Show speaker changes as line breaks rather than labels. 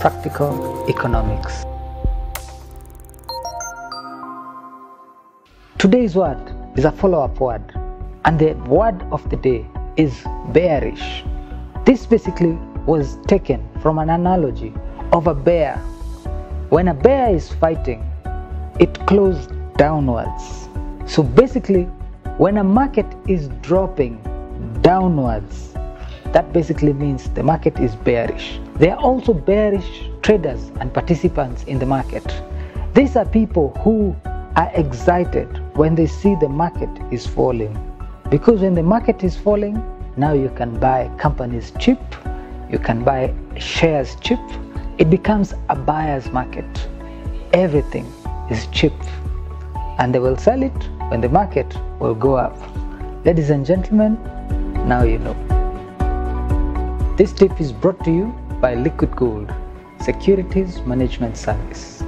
practical economics. Today's word is a follow up word, and the word of the day is bearish. This basically was taken from an analogy of a bear. When a bear is fighting, it closes downwards. So basically, when a market is dropping downwards, that basically means the market is bearish. There are also bearish traders and participants in the market. These are people who are excited when they see the market is falling. Because when the market is falling, now you can buy companies cheap, you can buy shares cheap. It becomes a buyer's market. Everything is cheap. And they will sell it when the market will go up. Ladies and gentlemen, now you know. This tip is brought to you by Liquid Gold, Securities Management Service.